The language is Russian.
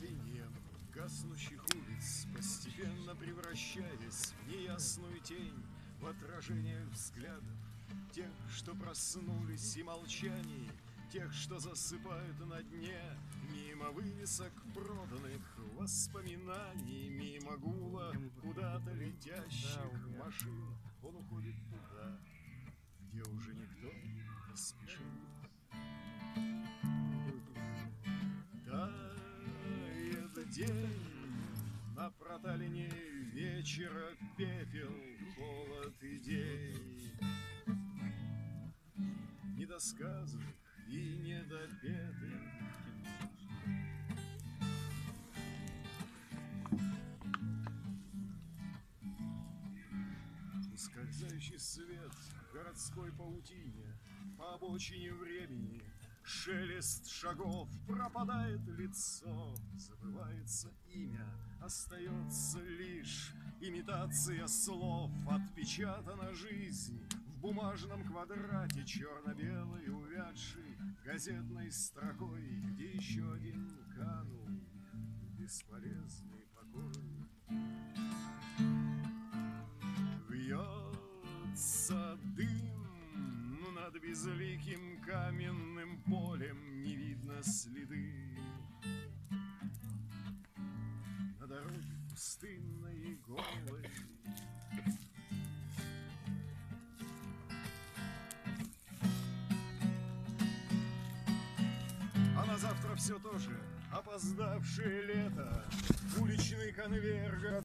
линиям гаснущих улиц, постепенно превращаясь в неясную тень, в отражение взглядов тех, что проснулись и молчаний, тех, что засыпают на дне, мимо вывесок проданных воспоминаний, мимо гула куда-то летящих машин, он день на проталине вечера пепел, холод идей, недосказанных и недопетых. Ускользающий свет городской паутине По обочине времени Шелест шагов, пропадает лицо Забывается имя, остается лишь Имитация слов, отпечатана жизнь В бумажном квадрате черно-белой увядший Газетной строкой, где еще один канул Бесполезный покой Вьется дым над безликим каменным полем Не видно следы и голой А на завтра все то же. Опоздавшее лето. Уличный конвейер